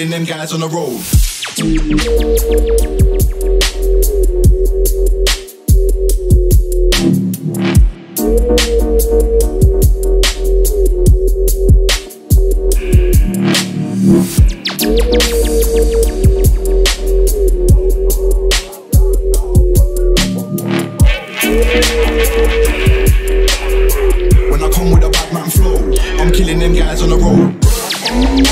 Killing them guys on the road. When I come with a bad man flow, I'm killing them guys on the road. When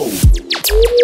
Flow.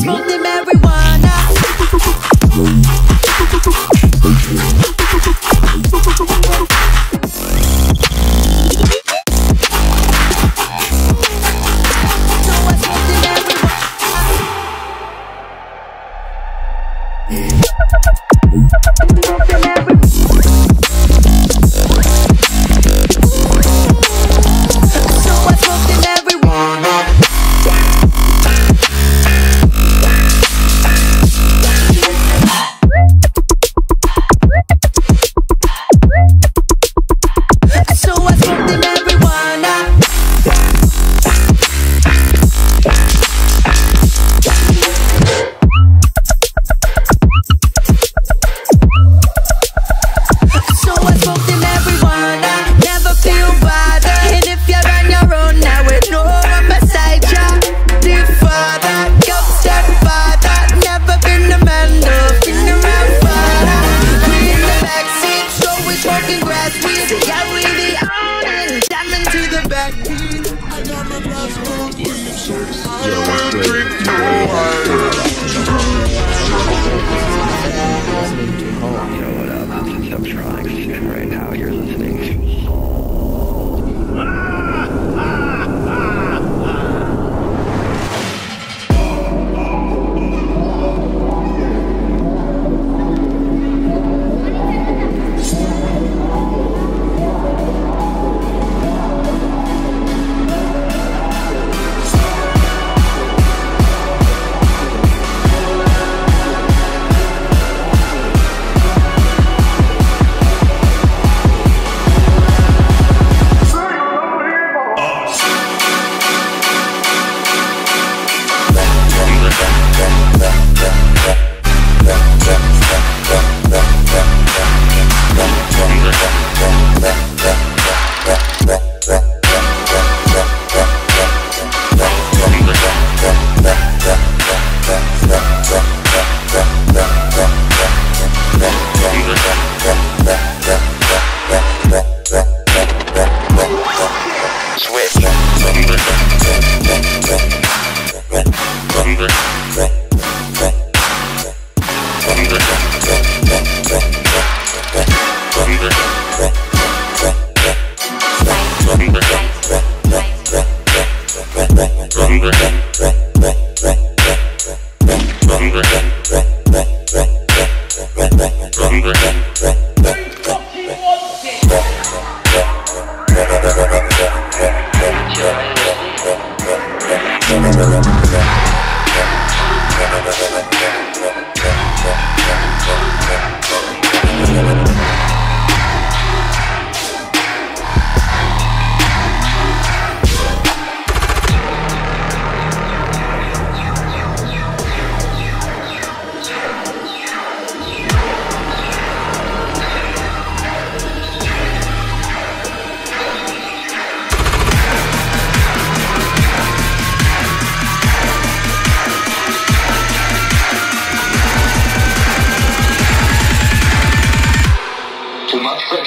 Smoke the marijuana.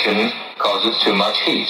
Causes too much heat.